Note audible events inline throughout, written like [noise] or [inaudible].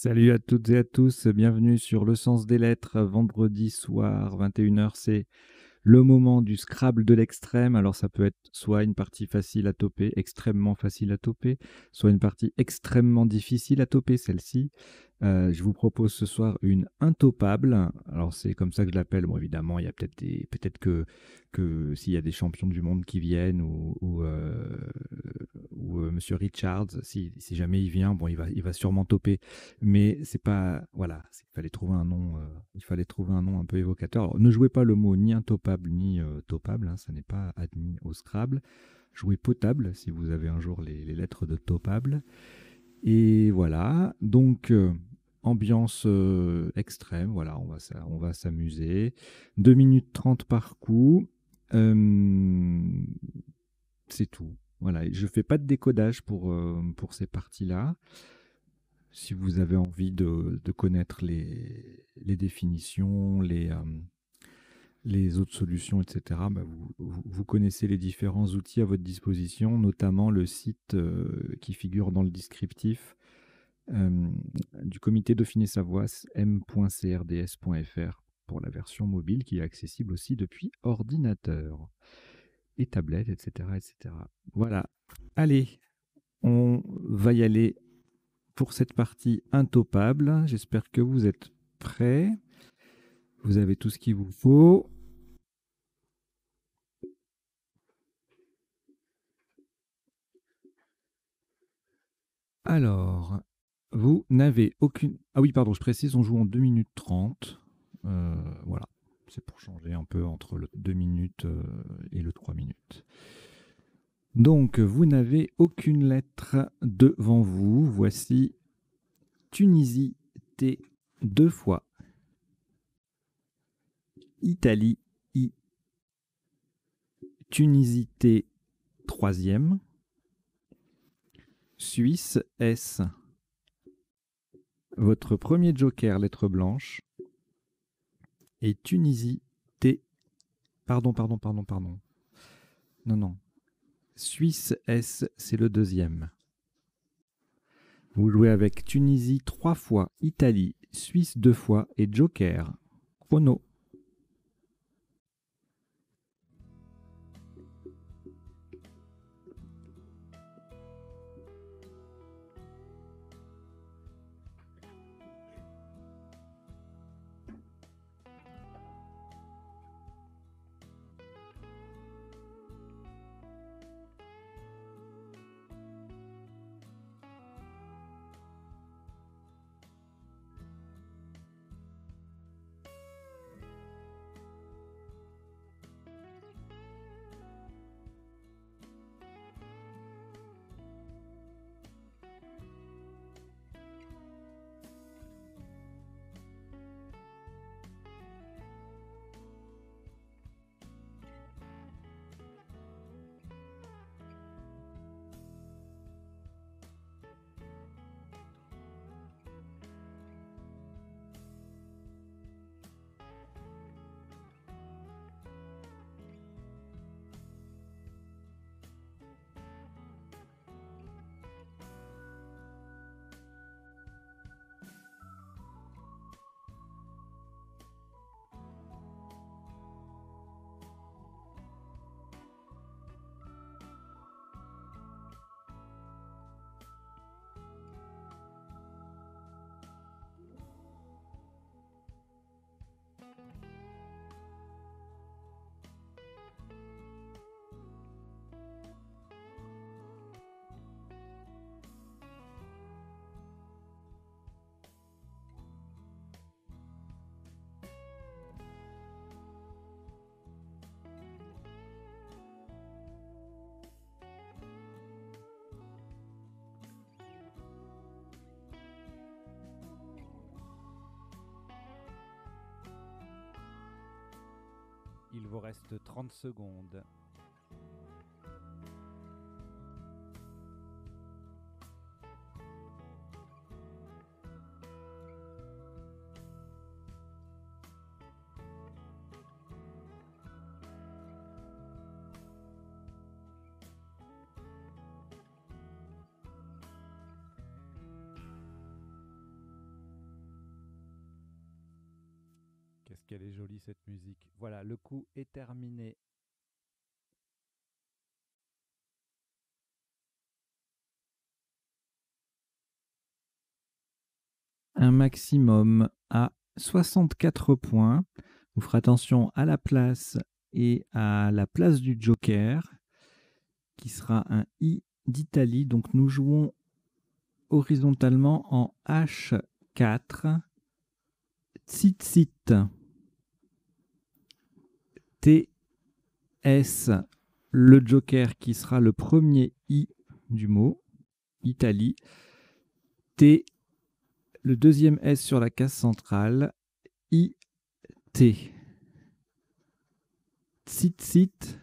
Salut à toutes et à tous, bienvenue sur Le Sens des Lettres, vendredi soir, 21h, c'est le moment du Scrabble de l'extrême. Alors ça peut être soit une partie facile à toper, extrêmement facile à toper, soit une partie extrêmement difficile à toper, celle-ci. Euh, je vous propose ce soir une intopable. Alors c'est comme ça que je l'appelle. Bon évidemment, il y a peut-être peut-être que s'il y a des champions du monde qui viennent ou ou, euh, euh, Monsieur Richards, si, jamais il vient, bon il va il va sûrement toper. Mais c'est pas voilà, il fallait trouver un nom, il fallait trouver un nom un peu évocateur. Ne jouez pas le mot ni intopable ni topable, hein, ça n'est pas admis au Scrabble. Jouez potable si vous avez un jour les, les lettres de topable. Et voilà, donc ambiance euh, extrême, voilà, on va, s'amuser. 2 minutes 30 par coup. Euh, c'est tout. Je fais pas de décodage pour, euh, pour ces parties-là. Si vous avez envie de, connaître les, les, définitions, les, autres solutions, etc., bah, vous, vous, connaissez les différents outils à votre disposition, notamment le site qui figure dans le descriptif du comité Dauphiné-Savoie, m.crds.fr pour la version mobile qui est accessible aussi depuis ordinateur et tablette, etc., etc. Voilà. Allez, on va y aller pour cette partie intopable. J'espère que vous êtes prêts. Vous avez tout ce qu'il vous faut. Alors, vous n'avez aucune... Ah oui, pardon, je précise, on joue en 2 minutes 30. Euh, voilà, c'est pour changer un peu entre le 2 minutes euh, et le 3 minutes. Donc, vous n'avez aucune lettre devant vous. Voici Tunisie T deux fois. Italie I. Tunisie T troisième. Suisse S votre premier joker, lettre blanche, est Tunisie T. Pardon, pardon, pardon, pardon. Non, non. Suisse S, c'est le deuxième. Vous jouez avec Tunisie trois fois, Italie, Suisse deux fois et Joker. Chrono. Il vous reste 30 secondes. Voilà, le coup est terminé. Un maximum à 64 points. Vous ferez attention à la place et à la place du joker qui sera un I d'Italie. Donc nous jouons horizontalement en H4. Tsit T S le joker qui sera le premier I du mot, Italie. T le deuxième S sur la case centrale, I T. Tsit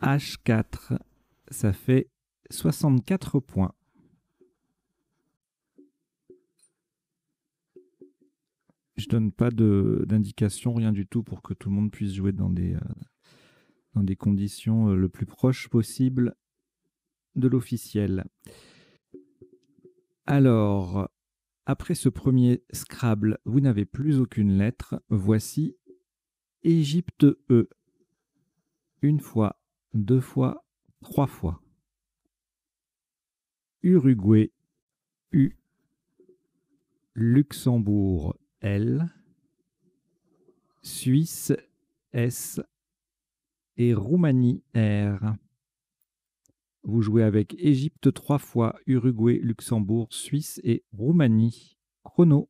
H4 ça fait 64 points. Je donne pas d'indication, rien du tout pour que tout le monde puisse jouer dans des, euh, dans des conditions euh, le plus proches possible de l'officiel. Alors, après ce premier Scrabble, vous n'avez plus aucune lettre. Voici Égypte E. Une fois, deux fois, trois fois. Uruguay U. Luxembourg L. Suisse S. Et Roumanie R. Vous jouez avec Égypte trois fois, Uruguay, Luxembourg, Suisse et Roumanie. Chrono.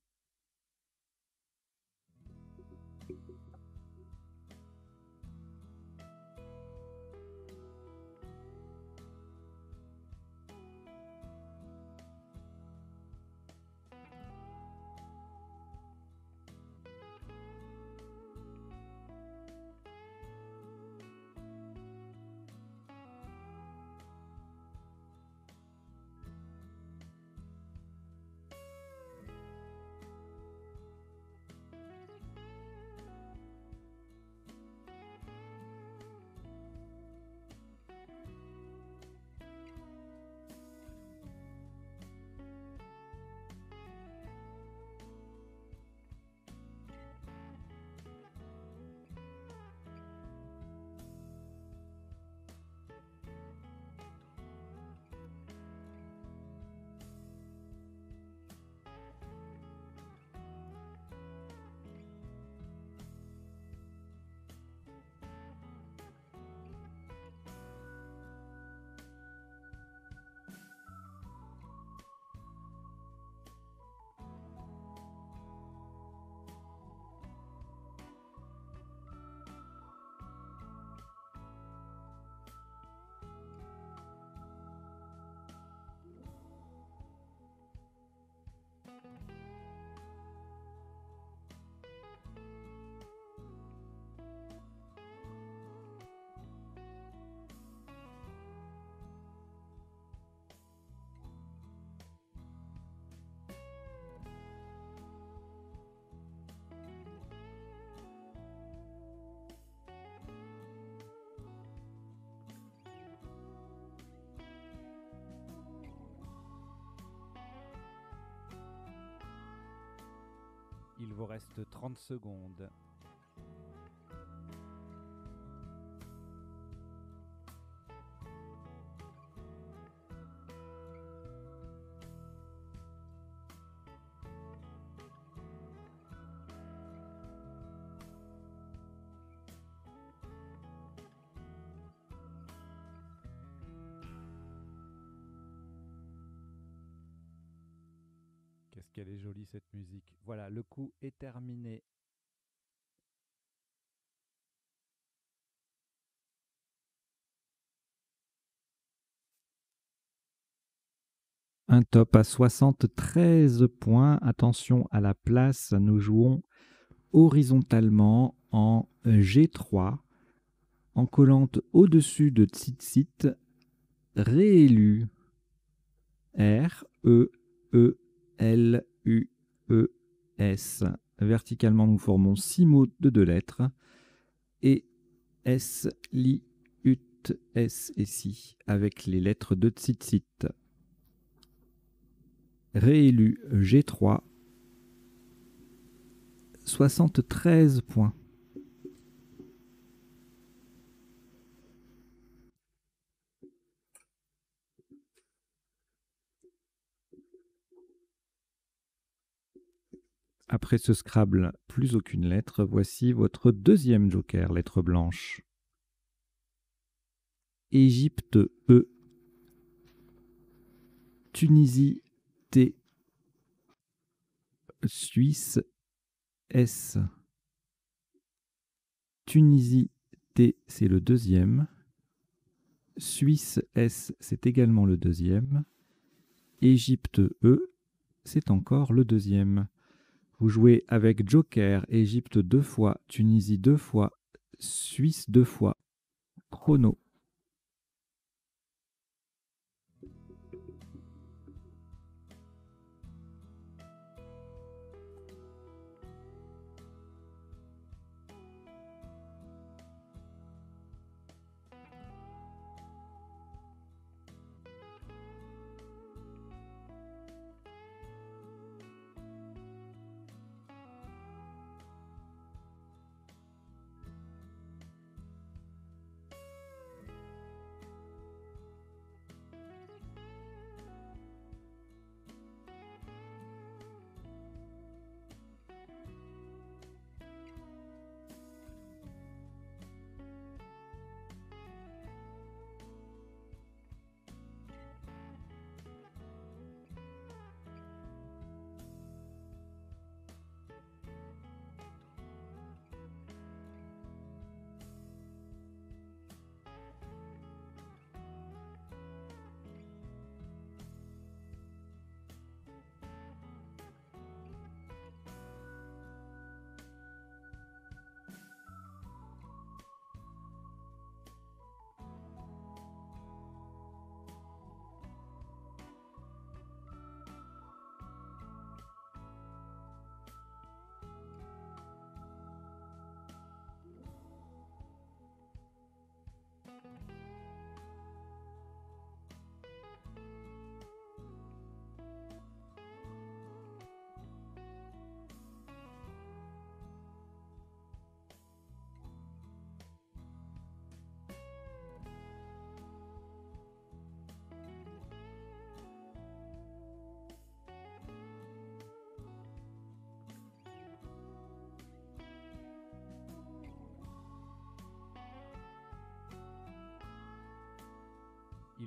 Il vous reste 30 secondes. Le coup est terminé. Un top à 73 points. Attention à la place, nous jouons horizontalement en G3, en collante au-dessus de Tsitsit, réélu R, E, E, L, U, E, S. Verticalement, nous formons six mots de deux lettres. Et S, Li, Ut, S et Si, avec les lettres de Tsitsit. Réélu G3, 73 points. Après ce Scrabble, plus aucune lettre. Voici votre deuxième joker, lettre blanche. Égypte E. Tunisie T. Suisse S. Tunisie T, c'est le deuxième. Suisse S, c'est également le deuxième. Égypte E, c'est encore le deuxième. Vous jouez avec Joker, Égypte deux fois, Tunisie deux fois, Suisse deux fois. Chrono.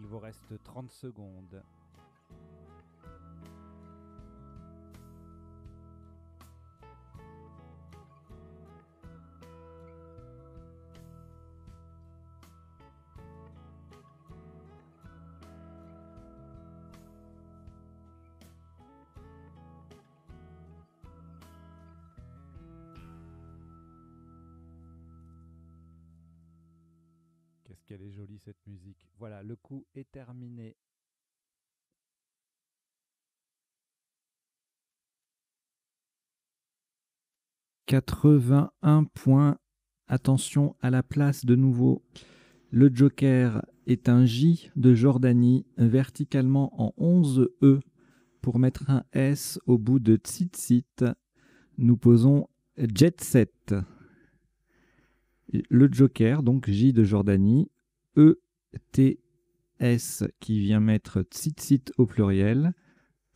Il vous reste 30 secondes. Cette musique. Voilà, le coup est terminé. « 81 points. Attention à la place de nouveau. Le joker est un J de Jordanie verticalement en 11 E pour mettre un S au bout de Tsitsit. Nous posons Jet Set le Joker, donc J de Jordanie, E, T, S qui vient mettre Tsitsit au pluriel,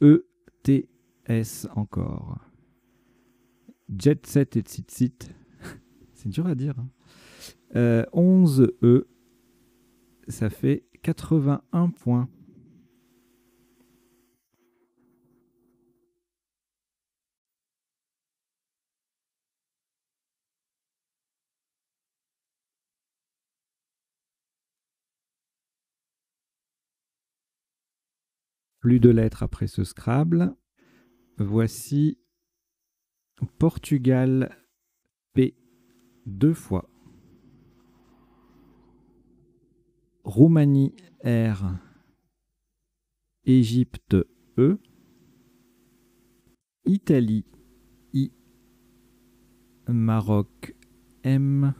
E, T, S encore. Jet Set et Tsitsit, [laughs] c'est dur à dire. 11 hein. euh, E, ça fait 81 points. Plus de lettres après ce Scrabble. Voici Portugal P deux fois. Roumanie R. Égypte E. Italie I. Maroc M.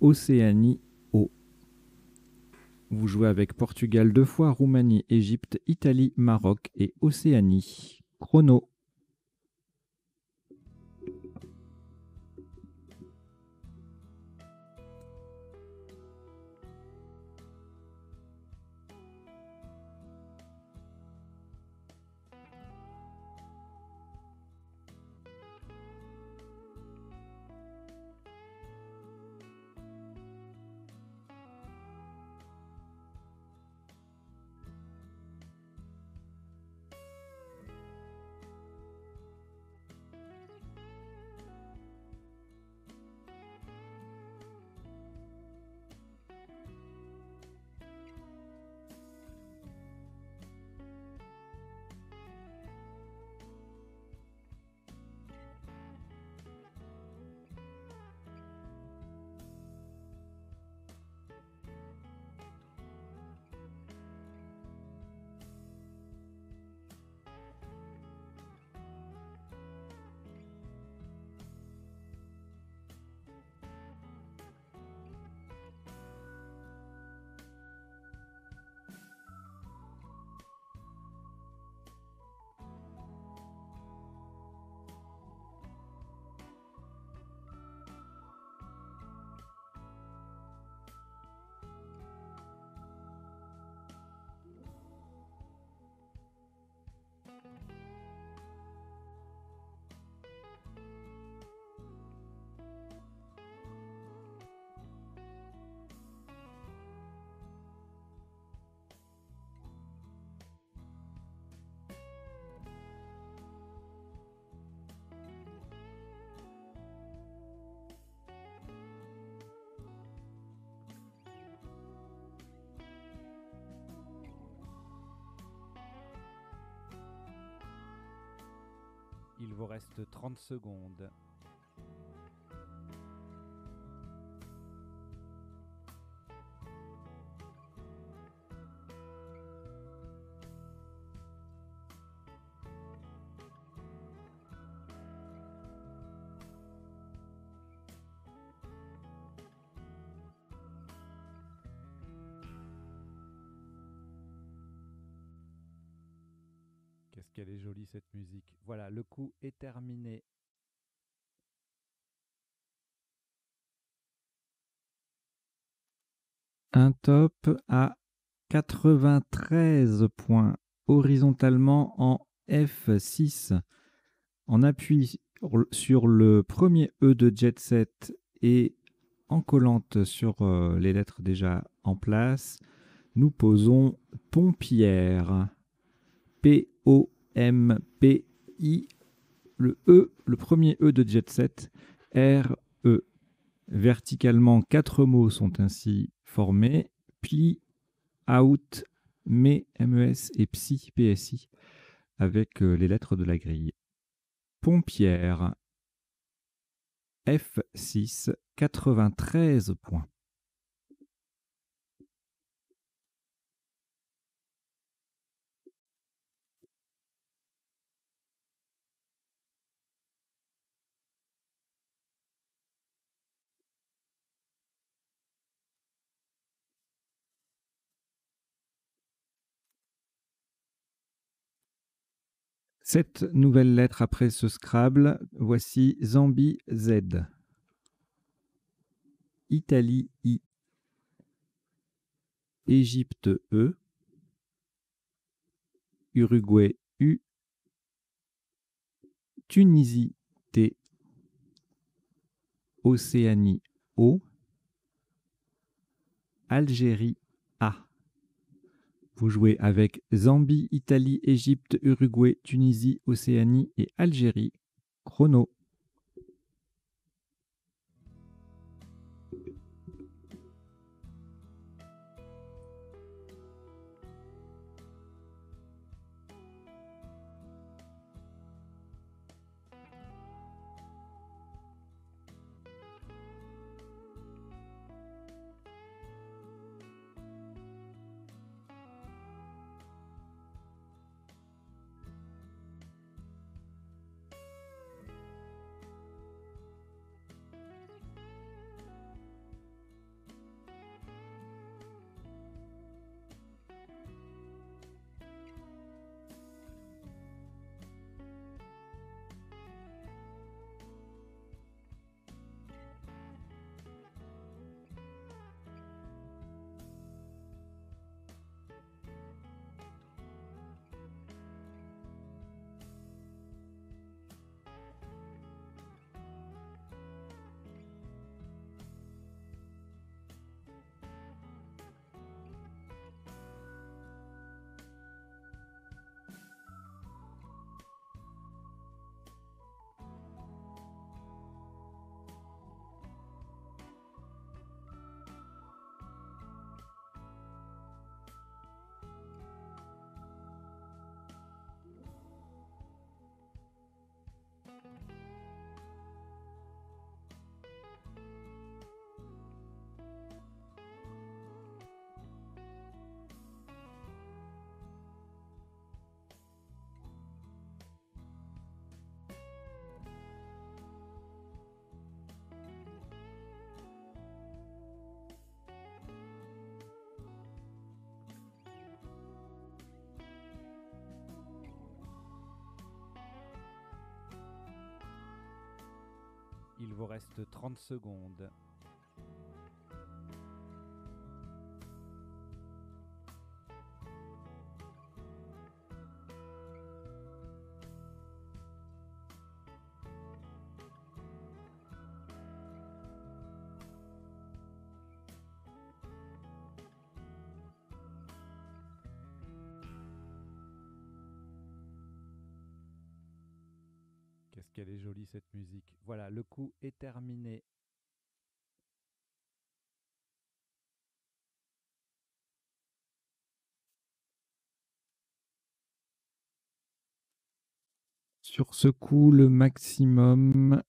Océanie vous jouez avec Portugal deux fois, Roumanie, Égypte, Italie, Maroc et Océanie. Chrono. Il vous reste 30 secondes. Qu'elle est jolie cette musique. Voilà, le coup est terminé. Un top à 93 points horizontalement en F6 en appui sur le premier E de Jet Set et en collante sur euh, les lettres déjà en place, nous posons pompière. P-O-M-P-I, le E, le premier E de Jet Set, R-E. Verticalement, quatre mots sont ainsi formés. Pli, out, me, MES et psy, PSI, avec euh, les lettres de la grille. Pompière, F6, 93 points. Cette nouvelle lettre après ce Scrabble, voici Zambie Z. Italie I. Égypte E. Uruguay U. Tunisie T. Océanie O. Algérie A. Vous jouez avec Zambie, Italie, Égypte, Uruguay, Tunisie, Océanie et Algérie. Chrono. Vous reste 30 secondes. Qu'est-ce qu'elle est jolie Voilà, le coup est terminé. Sur ce coup, le maximum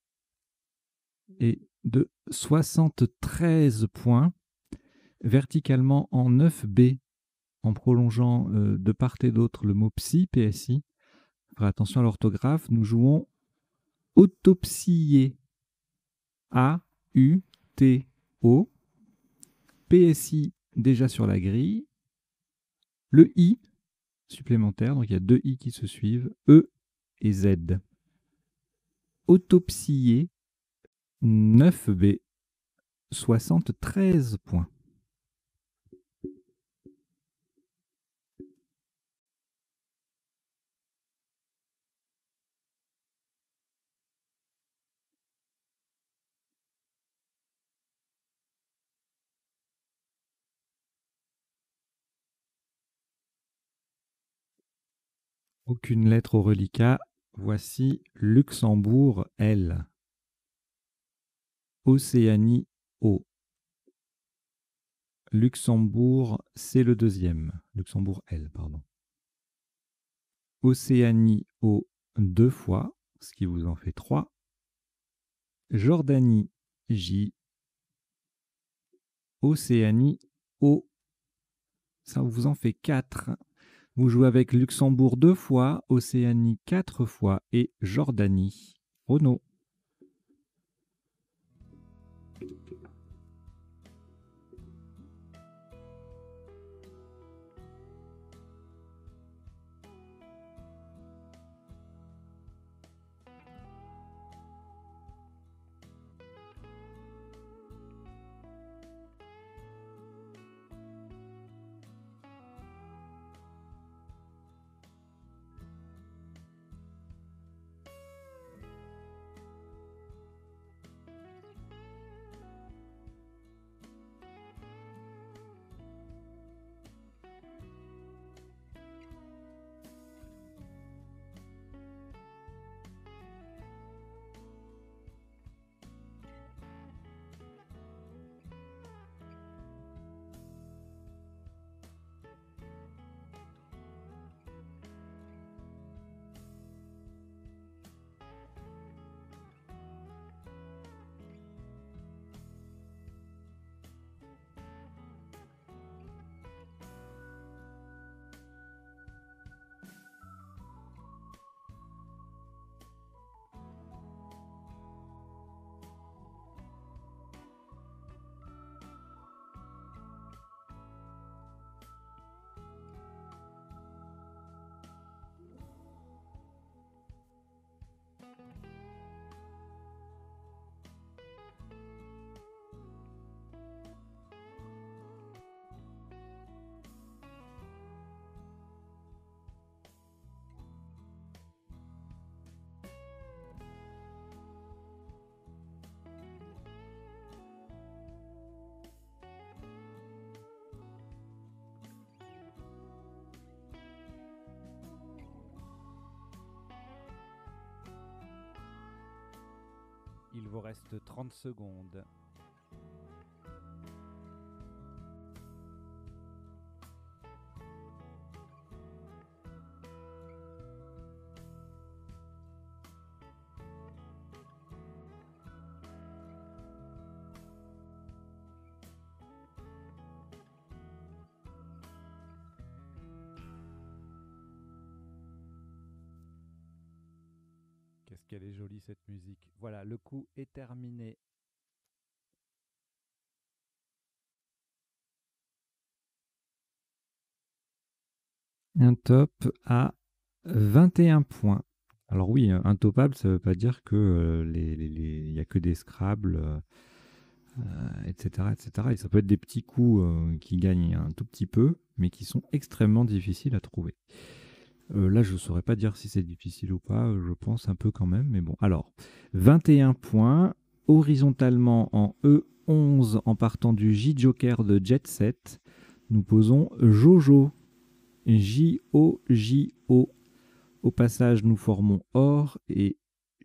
est de 73 points, verticalement en 9B, en prolongeant euh, de part et d'autre le mot psy, PSI. Faire attention à l'orthographe, nous jouons autopsier. A-U-T-O. PSI déjà sur la grille. Le I supplémentaire, donc il y a deux I qui se suivent, E et Z. Autopsier 9B 73 points. Aucune lettre au reliquat. Voici Luxembourg L. Océanie O. Luxembourg, c'est le deuxième. Luxembourg L, pardon. Océanie O deux fois, ce qui vous en fait trois. Jordanie J. Océanie O. Ça vous en fait quatre. Vous jouez avec Luxembourg deux fois, Océanie quatre fois et Jordanie. Renault. Il vous reste 30 secondes. Qu'elle est jolie cette musique. Voilà, le coup est terminé. Un top à 21 points. Alors oui, un topable, ça ne veut pas dire que euh, il n'y a que des Scrabble, etc., euh, etc. Euh, Et ça peut être des petits coups qui gagnent un tout petit peu, mais qui sont extrêmement difficiles à trouver. Là, je ne saurais pas dire si c'est difficile ou pas, je pense un peu quand même, mais bon. Alors, 21 points, horizontalement en E11 en partant du J-Joker de Jet Set, nous posons Jojo. J-O-J-O. Au passage, nous formons OR et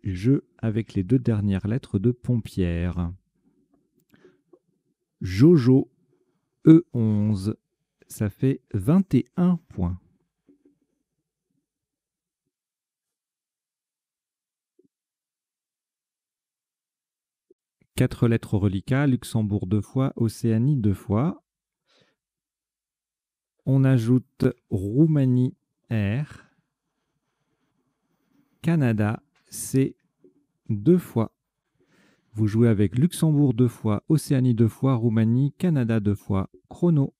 je avec les deux dernières lettres de Pompière. Jojo, E11, ça fait 21 points. Quatre lettres au reliquat, Luxembourg deux fois, Océanie deux fois. On ajoute Roumanie R. Canada C deux fois. Vous jouez avec Luxembourg deux fois, Océanie deux fois, Roumanie, Canada deux fois. Chrono.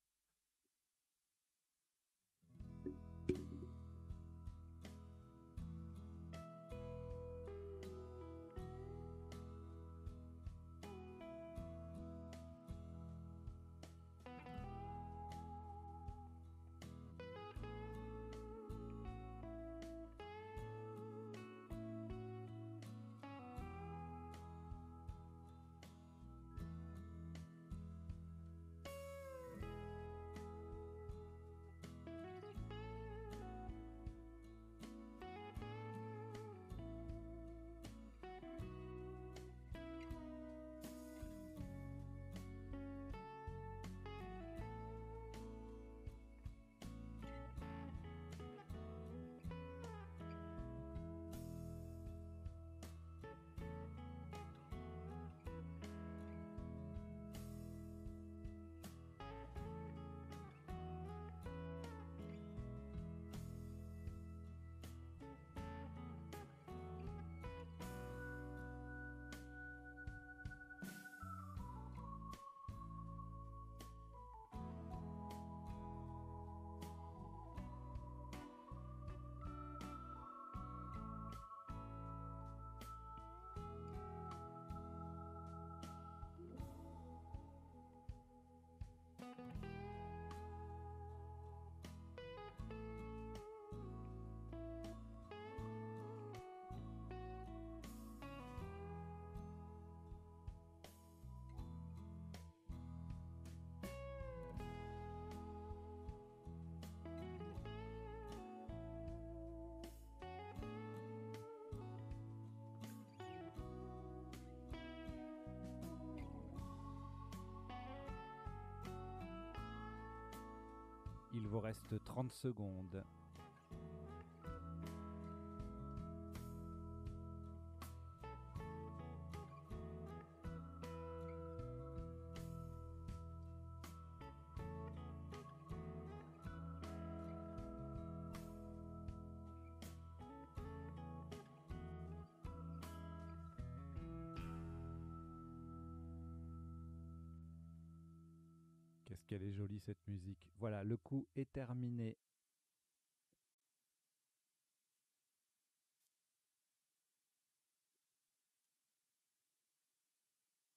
Il vous reste 30 secondes. Le coup est terminé.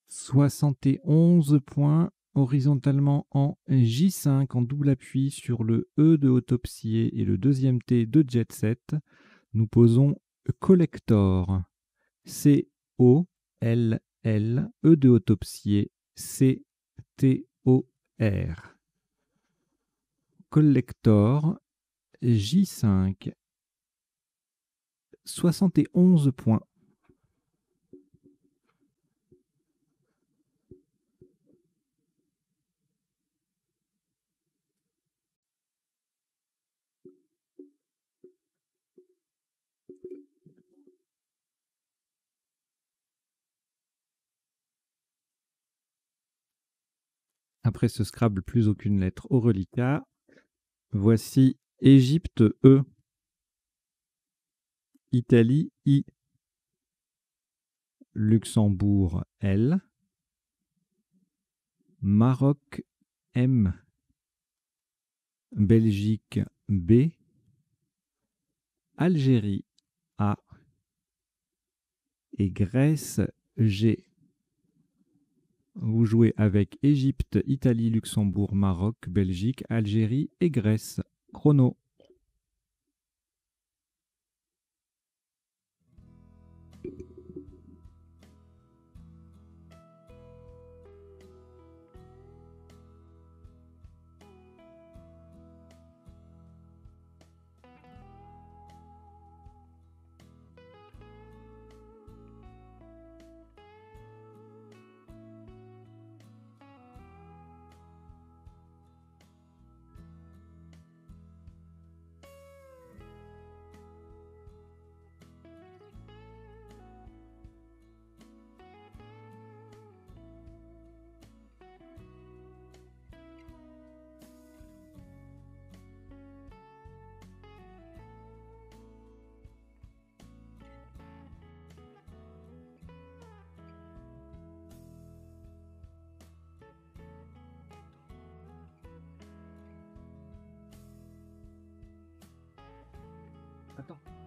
Soixante et onze points horizontalement en J5 en double appui sur le E de autopsier et le deuxième T de jet set. Nous posons collector. C O L L E de autopsier C T O R. Collector J5. 71 points. Après ce Scrabble, plus aucune lettre au reliquat. Voici Égypte E. Italie I. Luxembourg L. Maroc M. Belgique B. Algérie A. Et Grèce G. Vous jouez avec Égypte, Italie, Luxembourg, Maroc, Belgique, Algérie et Grèce. Chrono. Attends.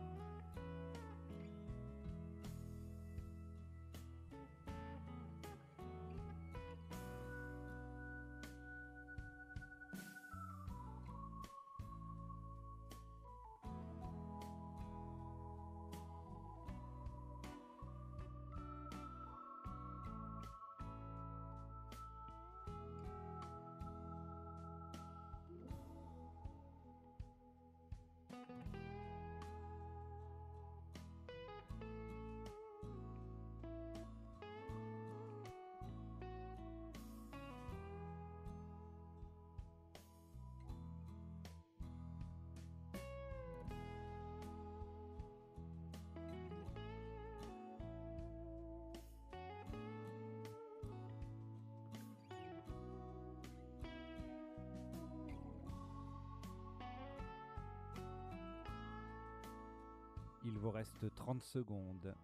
Il vous reste 30 secondes.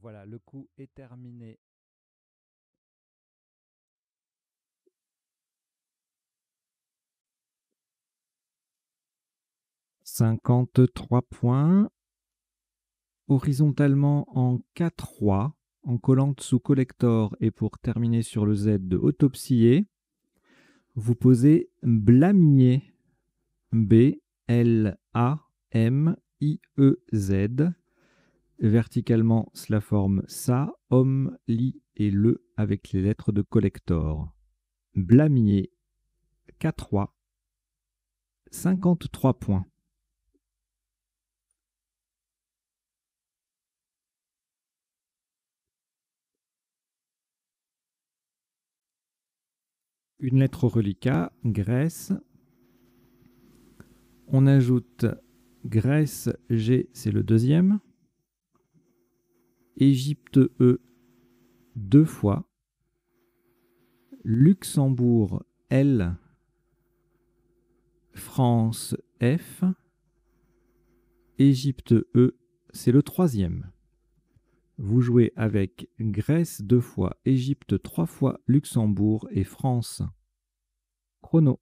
Voilà, le coup est terminé. Cinquante-trois points. Horizontalement en K3, en collant sous collector et pour terminer sur le Z de autopsier, vous posez blamier. B-L-A-M-I-E-Z. Verticalement, cela forme ça, homme, lit et le avec les lettres de collector. Blamier, K3, 53 points. Une lettre au reliquat, Grèce. On ajoute Grèce, G, c'est le deuxième. Égypte E deux fois, Luxembourg L, France F, Égypte E, c'est le troisième. Vous jouez avec Grèce deux fois, Égypte trois fois, Luxembourg et France. Chrono.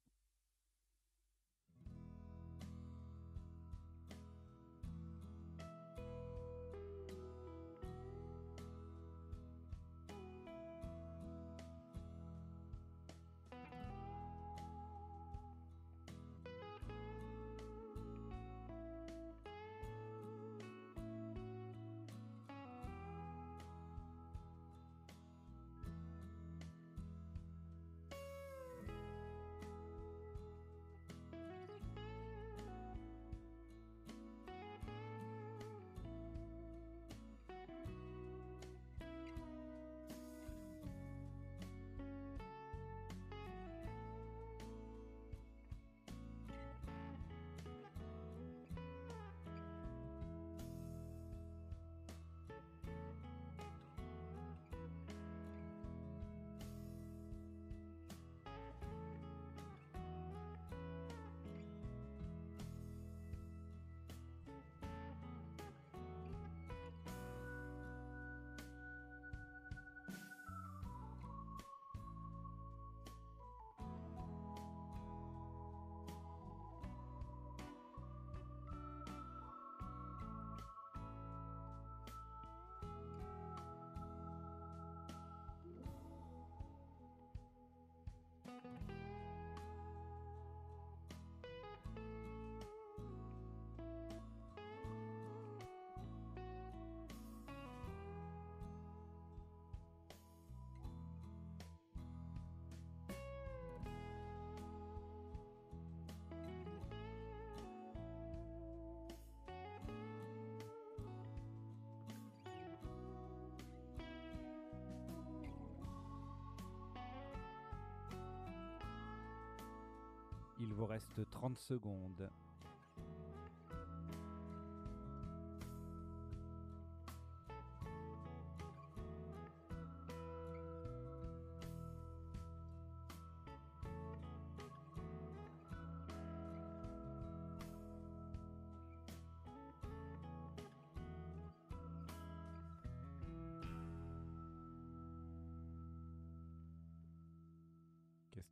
Il vous reste 30 secondes.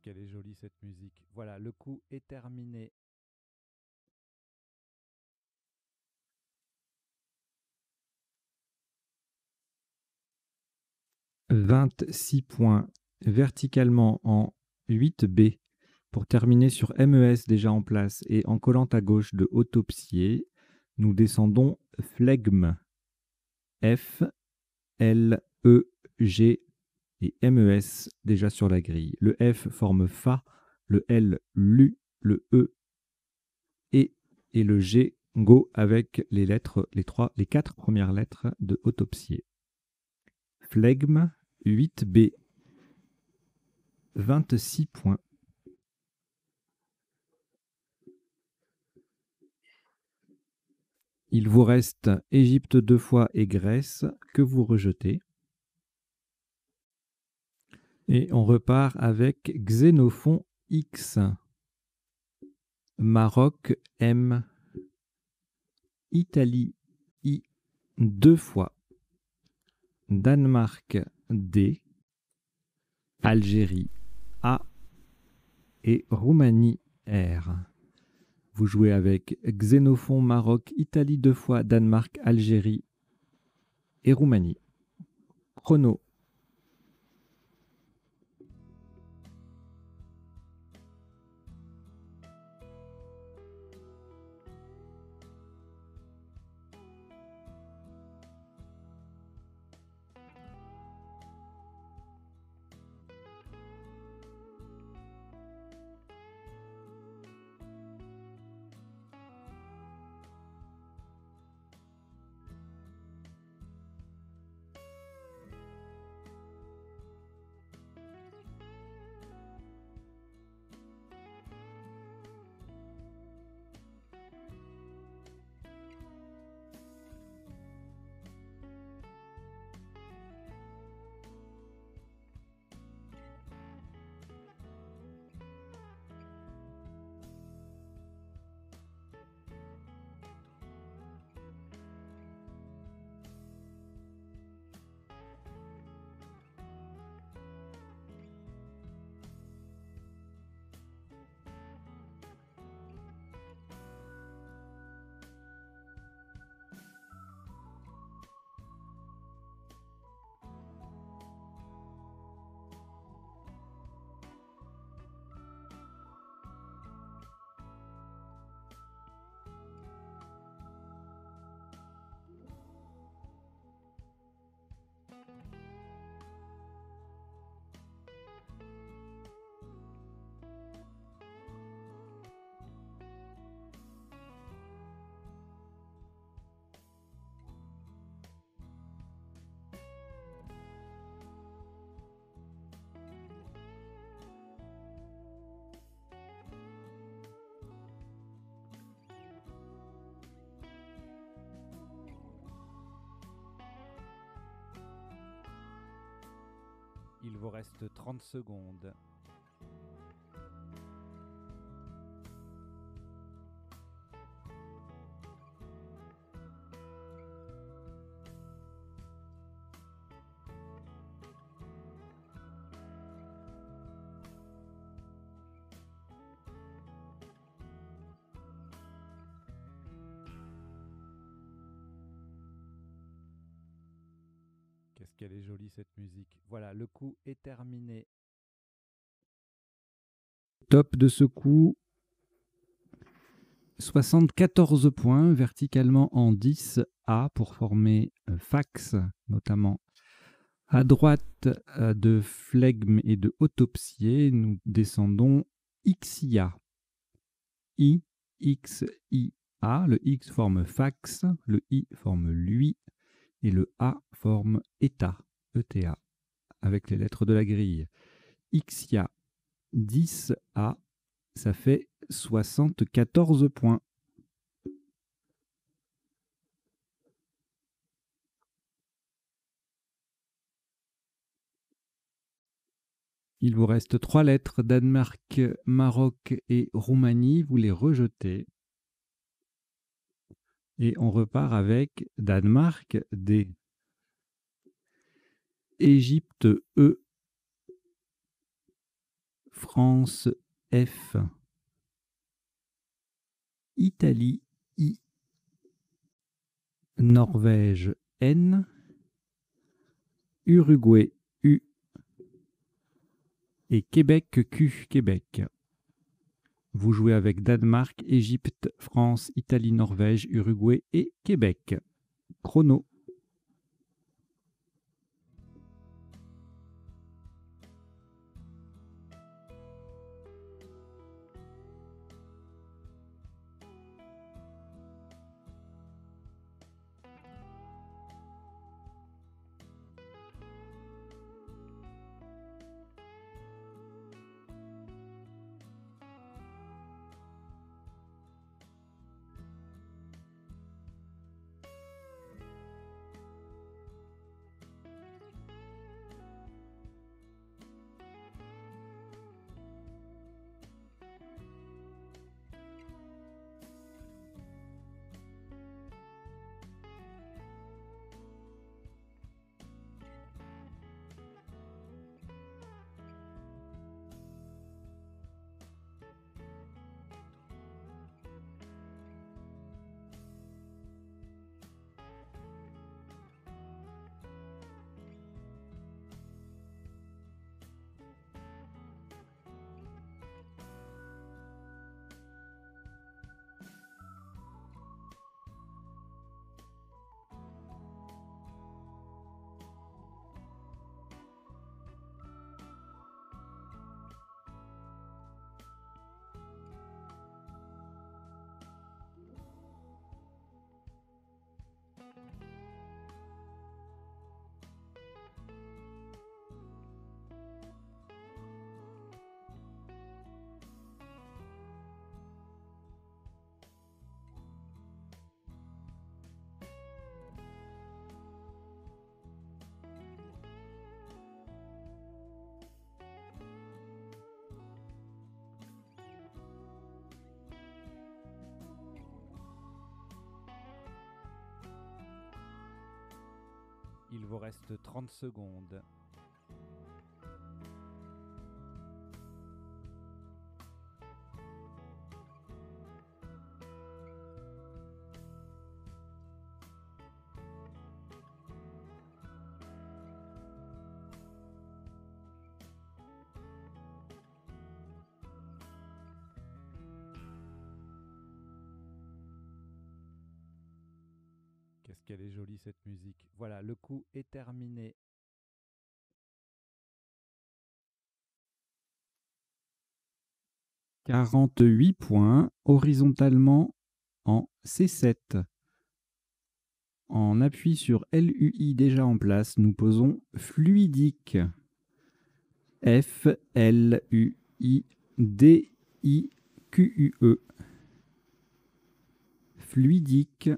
Qu'elle est jolie cette musique. Voilà, le coup est terminé. Vingt-six points verticalement en 8B pour terminer sur MES déjà en place et en collant à gauche de autopsier, nous descendons flegme. F, L, E, G et MES déjà sur la grille. Le F forme Fa, le L, LU, le E, et, et le G, Go avec les lettres, les trois, les quatre premières lettres de autopsier. Flegme, 8B, 26 points. Il vous reste Égypte deux fois et Grèce que vous rejetez? Et on repart avec Xénophon X. Maroc M. Italie I deux fois. Danemark D. Algérie A. Et Roumanie R. Vous jouez avec Xénophon Maroc, Italie deux fois, Danemark, Algérie et Roumanie. Chrono. Secondes. Qu'elle est jolie cette musique. Voilà, le coup est terminé. Top de ce coup. 74 points verticalement en 10A pour former fax notamment. À droite euh, de flegme et de autopsier, nous descendons XIA. I, X, A. Le X forme fax, le I forme lui, et le A forme ETA, ETA, avec les lettres de la grille. XIA 10A, ça fait 74 points. Il vous reste trois lettres, Danemark, Maroc et Roumanie, vous les rejetez. Et on repart avec Danemark D. Égypte E. France F. Italie I. Norvège N. Uruguay U. Et Québec Q. Québec. Vous jouez avec Danemark, Égypte, France, Italie, Norvège, Uruguay et Québec. Chrono. Il vous reste 30 secondes. Qu'elle est jolie cette musique. Voilà, le coup est terminé. Quarante-huit points horizontalement en C7. En appui sur LUI déjà en place, nous posons fluidique. F L U I D I Q U E. Fluidique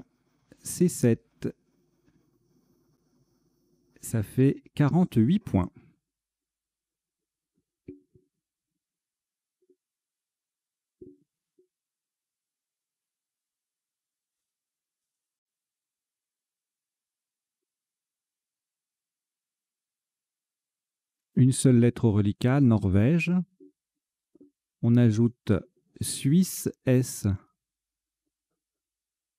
C7. Ça fait 48 points. Une seule lettre au reliquat, Norvège. On ajoute Suisse S.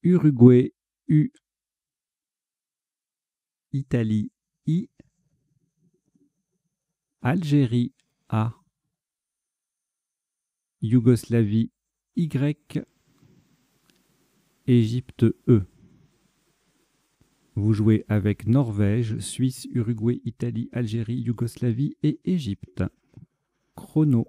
Uruguay U. Italie I. Algérie A. Yougoslavie Y. Égypte E. Vous jouez avec Norvège, Suisse, Uruguay, Italie, Algérie, Yougoslavie et Égypte. Chrono.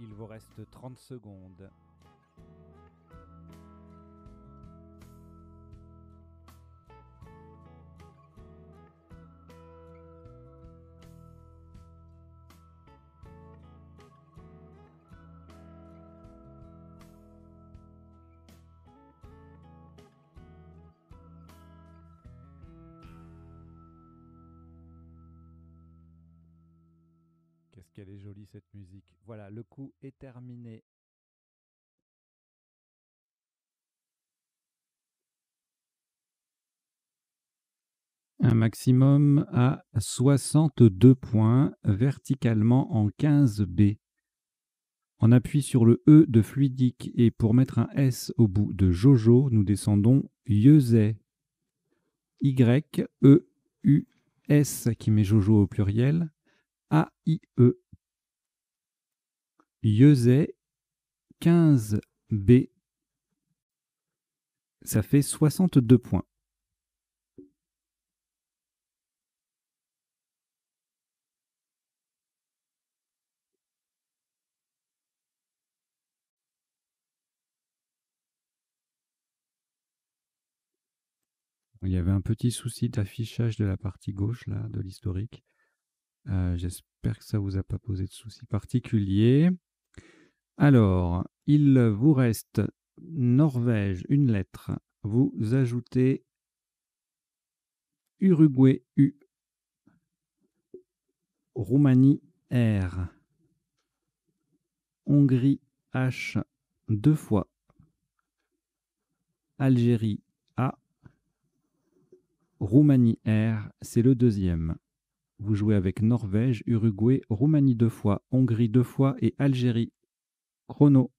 Il vous reste 30 secondes. Qu'elle est jolie cette musique. Voilà, le coup est terminé. Un maximum à 62 points, verticalement en 15B. On appuie sur le E de fluidique et pour mettre un S au bout de Jojo, nous descendons Yezé. Y, E, U, S qui met Jojo au pluriel. A-I-E. Yezé 15B. Ça fait 62 points. Il y avait un petit souci d'affichage de la partie gauche là, de l'historique. Euh, j'espère que ça ne vous a pas posé de soucis particuliers. Alors, il vous reste Norvège, une lettre. Vous ajoutez Uruguay U, Roumanie R, Hongrie H deux fois, Algérie A, Roumanie R, c'est le deuxième. Vous jouez avec Norvège, Uruguay, Roumanie deux fois, Hongrie deux fois et Algérie. Chrono.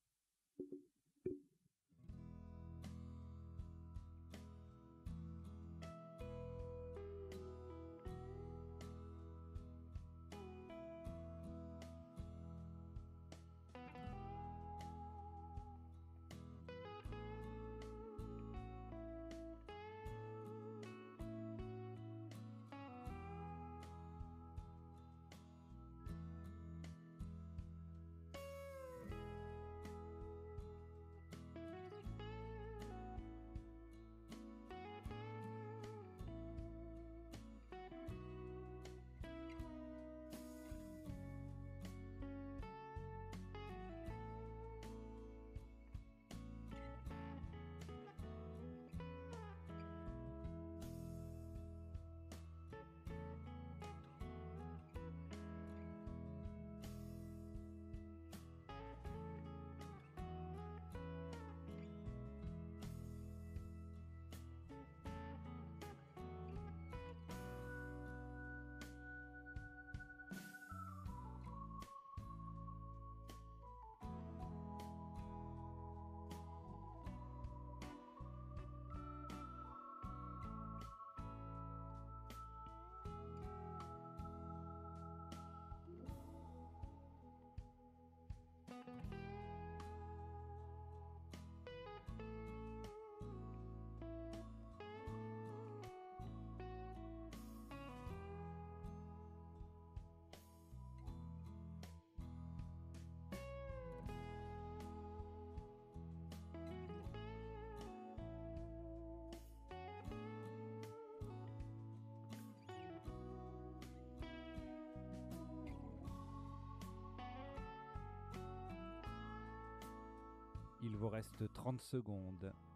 Reste 30 secondes.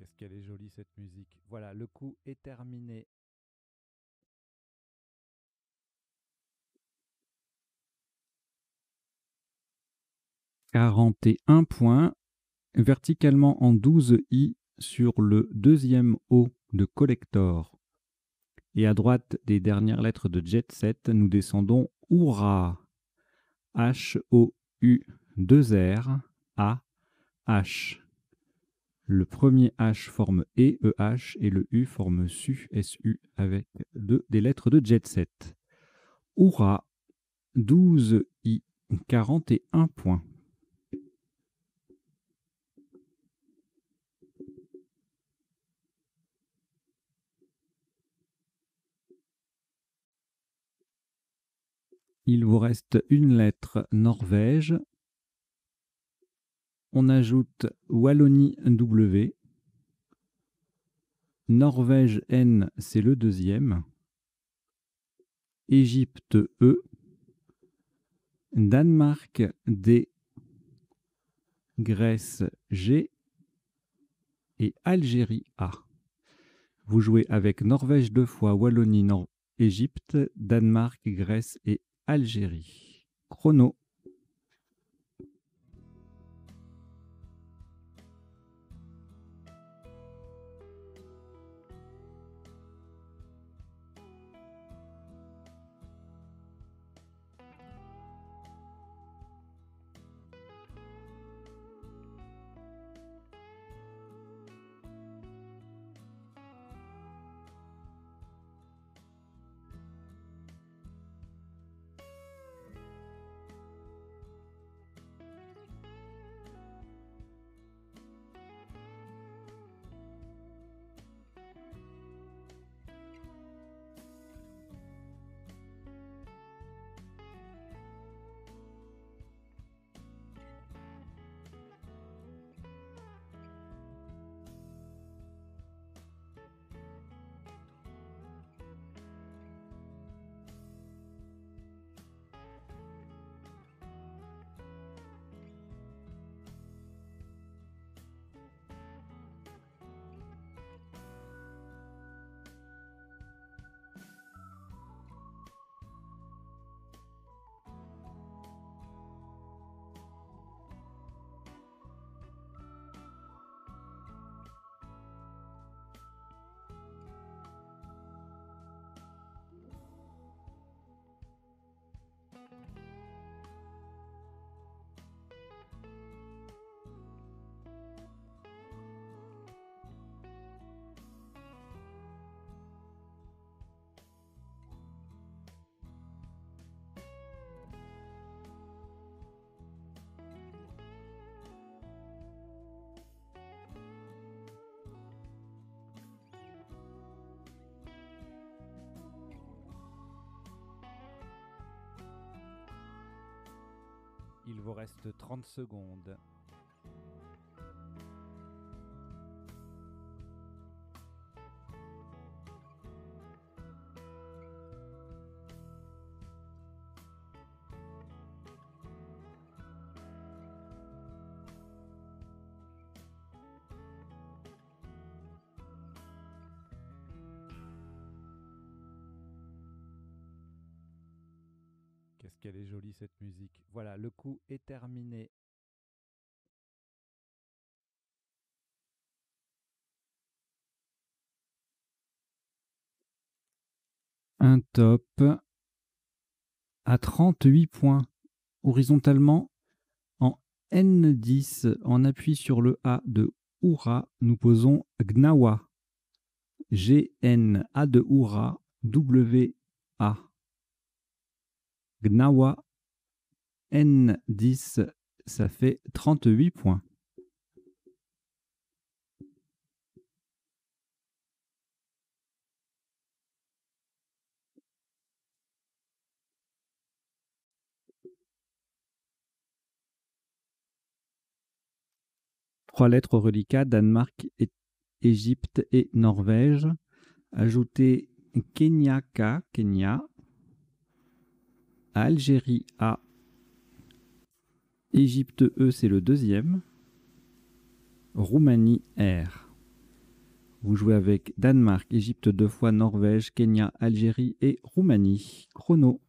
Qu'est-ce qu'elle est jolie cette musique. Voilà, le coup est terminé. Quarante et un points, verticalement en 12 i sur le deuxième O de collector. Et à droite des dernières lettres de Jet Set, nous descendons Oura. H-O-U 2 R A H. Le premier H forme E, EH, et le U forme SU, SU, avec des lettres de jet set. Oura, 12 I, 41 points. Il vous reste une lettre Norvège. On ajoute Wallonie W. Norvège N, c'est le deuxième. Égypte E. Danemark D. Grèce G. Et Algérie A. Vous jouez avec Norvège deux fois, Wallonie, Nord Égypte, Danemark, Grèce et Algérie. Chrono. Il vous reste 30 secondes. Voilà, le coup est terminé. Un top à 38 points horizontalement en N10 en appui sur le A de Oura, nous posons Gnawa. G-N, A de Oura, W-A. Gnawa N10, ça fait 38 points. Trois lettres reliquats, Danemark, Égypte et Norvège. Ajoutez Kenyaka, Kenya, Algérie A. Égypte E, c'est le deuxième. Roumanie R. Vous jouez avec Danemark, Égypte deux fois, Norvège, Kenya, Algérie et Roumanie. Chrono.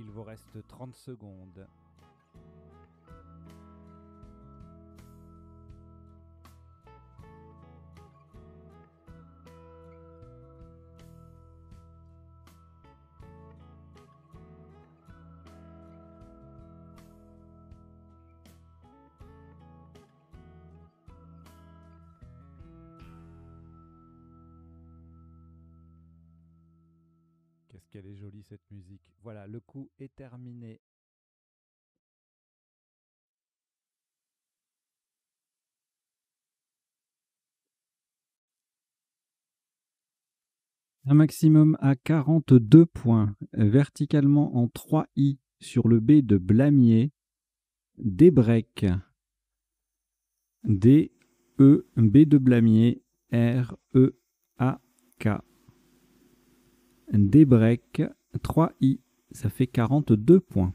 Il vous reste 30 secondes. Le coup est terminé. Un maximum à 42 points, verticalement en 3 i sur le B de Blamier, Débrec, D, E, B de Blamier, R, E, A, K. Débrec, 3i, ça fait 42 points.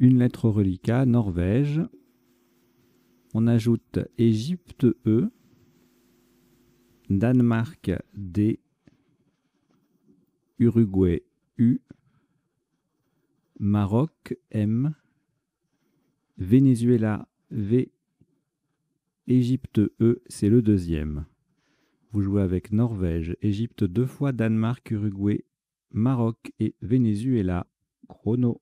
Une lettre reliquat, Norvège. On ajoute Égypte E, Danemark D, Uruguay U, Maroc M, Venezuela V, Égypte E, c'est le deuxième. Vous jouez avec Norvège, Égypte deux fois, Danemark, Uruguay, Maroc et Venezuela. Chrono.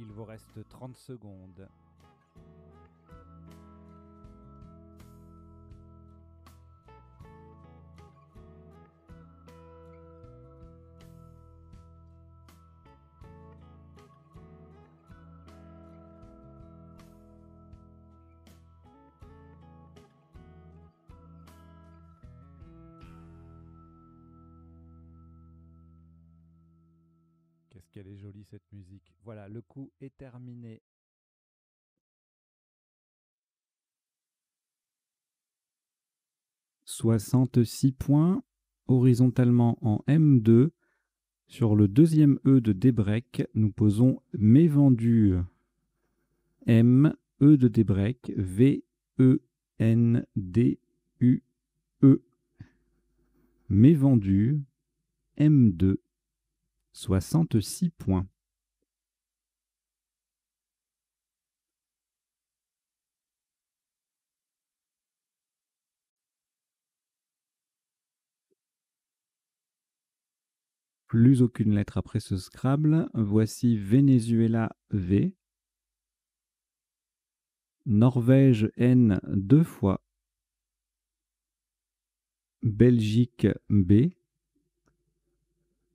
Il vous reste 30 secondes. Qu'elle est jolie cette musique. Voilà, le coup est terminé. « 66 points horizontalement en M2. Sur le deuxième E de Débrec, nous posons Mévendu M, E de Débrec, V, E, N, D, U, E. Mévendu M2. 66 points. Plus aucune lettre après ce Scrabble. Voici Venezuela V. Norvège N deux fois. Belgique B.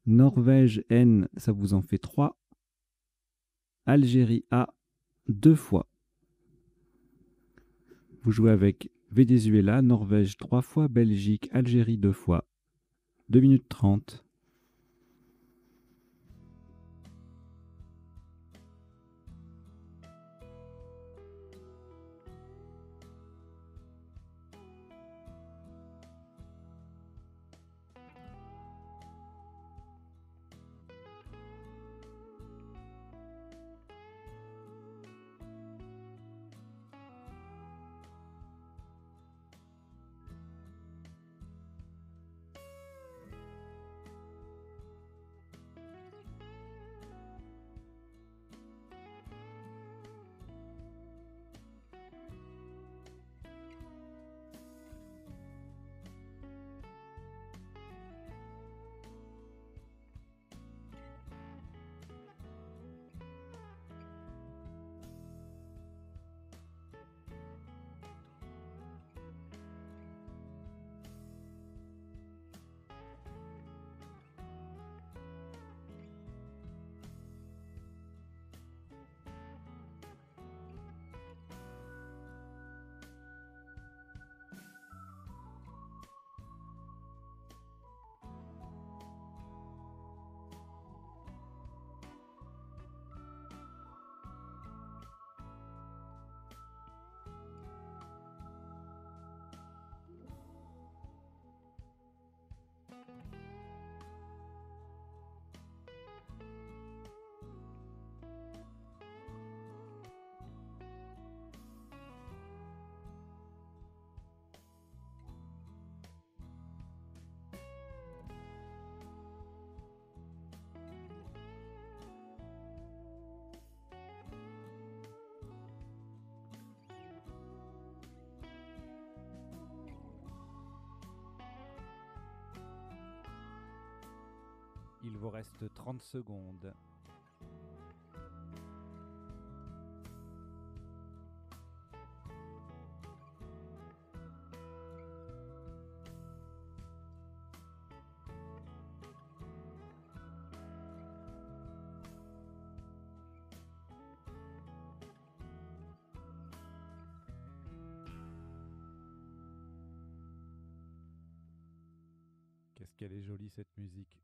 Norvège N, ça vous en fait trois. Algérie A deux fois. Vous jouez avec Venezuela, Norvège trois fois, Belgique, Algérie deux fois. 2 minutes 30. Il vous reste 30 secondes.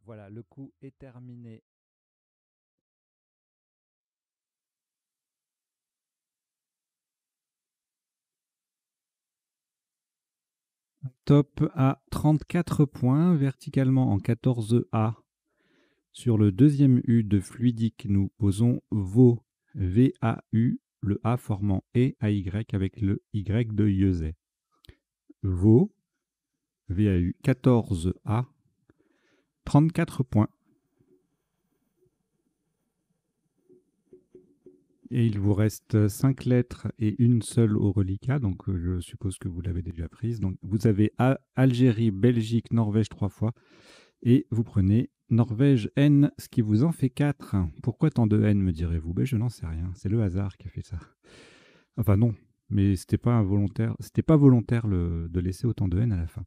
Voilà, le coup est terminé. Top à 34 points, verticalement en 14A. Sur le deuxième U de fluidique, nous posons VO, V-A-U, le A formant E, A-Y avec le Y de Iezet. VO, VAU 14A, 34 points. Et il vous reste 5 lettres et une seule au reliquat, donc euh, je suppose que vous l'avez déjà prise. Vous avez Algérie, Belgique, Norvège trois fois, et vous prenez Norvège N, ce qui vous en fait 4. Pourquoi tant de N, me direz-vous? Ben, Je n'en sais rien, c'est le hasard qui a fait ça. Enfin non, mais c'était pas pas volontaire de laisser autant de haine à la fin.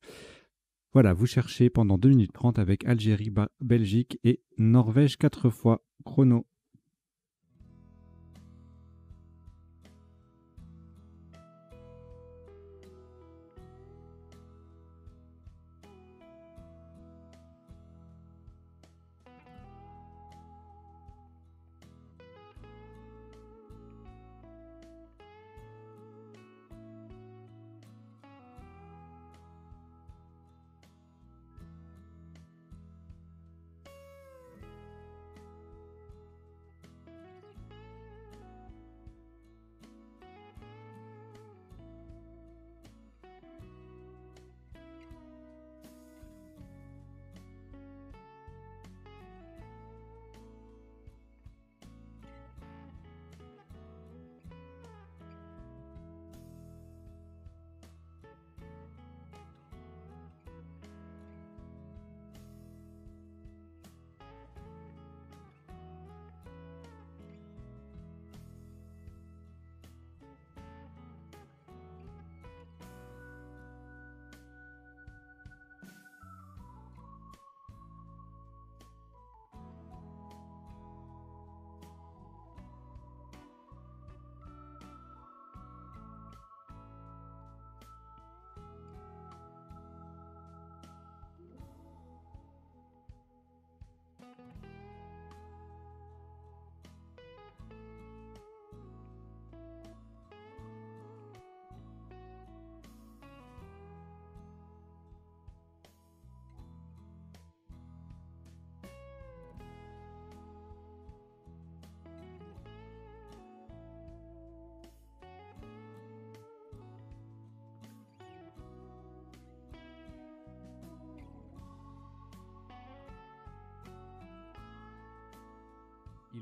Voilà, vous cherchez pendant 2 minutes 30 avec Algérie, Belgique et Norvège 4 fois chrono.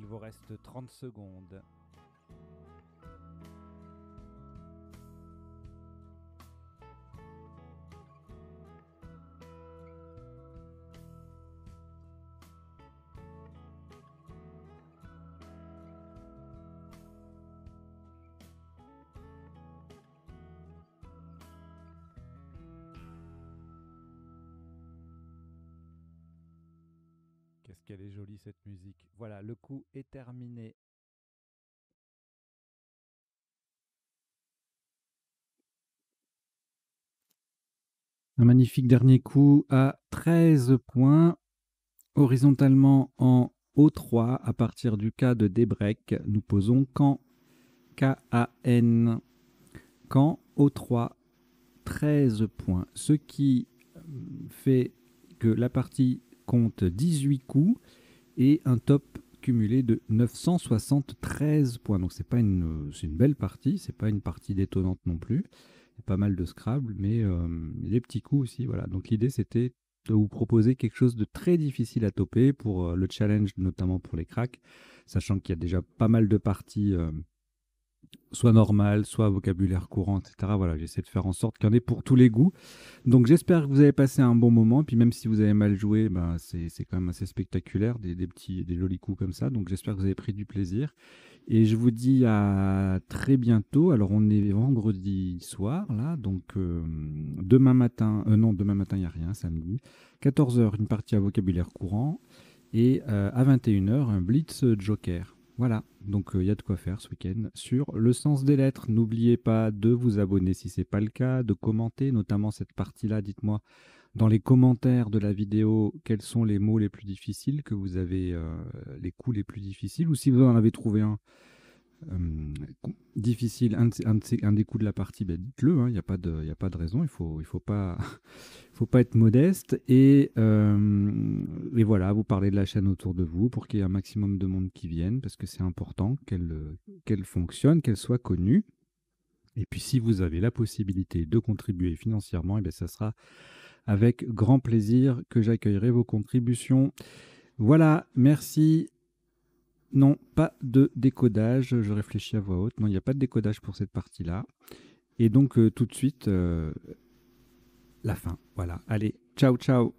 Il vous reste 30 secondes. Voilà, le coup est terminé. Un magnifique dernier coup à 13 points, horizontalement en O3 à partir du cas de Debrec. Nous posons quand K-A-N. Quand O3, 13 points. Ce qui fait que la partie compte 18 coups et un top cumulé de 973 points. Donc c'est pas une, une belle partie, c'est pas une partie détonnante non plus. Pas mal de Scrabble, mais euh, les petits coups aussi. Voilà. Donc l'idée c'était de vous proposer quelque chose de très difficile à toper pour euh, le challenge, notamment pour les cracks, sachant qu'il y a déjà pas mal de parties. Euh, soit normal, soit vocabulaire courant, etc. Voilà, j'essaie de faire en sorte qu'il y en ait pour tous les goûts. Donc j'espère que vous avez passé un bon moment. Puis même si vous avez mal joué, ben, c'est quand même assez spectaculaire, des, petits, des jolis coups comme ça. Donc j'espère que vous avez pris du plaisir. Et je vous dis à très bientôt. Alors on est vendredi soir, là. Donc euh, demain matin, euh, non, demain matin, il n'y a rien, samedi. 14h, une partie à vocabulaire courant. Et euh, à 21h, un Blitz Joker. Voilà, donc il euh, y a de quoi faire ce week-end sur le sens des lettres. N'oubliez pas de vous abonner si ce n'est pas le cas, de commenter, notamment cette partie-là. Dites-moi dans les commentaires de la vidéo quels sont les mots les plus difficiles que vous avez, euh, les coups les plus difficiles, ou si vous en avez trouvé un euh, difficile, un, des coups de la partie, ben dites-le, il hein, n'y a, pas de, a pas de raison, il ne faut, il faut, pas, [laughs] faut pas être modeste. Et, euh, et, voilà, vous parlez de la chaîne autour de vous pour qu'il y ait un maximum de monde qui vienne, parce que c'est important qu'elle fonctionne, qu'elle soit connue. Et puis si vous avez la possibilité de contribuer financièrement, et bien ça sera avec grand plaisir que j'accueillerai vos contributions. Voilà, merci non, pas de décodage. Je réfléchis à voix haute. Non, il n'y a pas de décodage pour cette partie-là. Et donc, euh, tout de suite, euh, la fin. Voilà. Allez, ciao, ciao.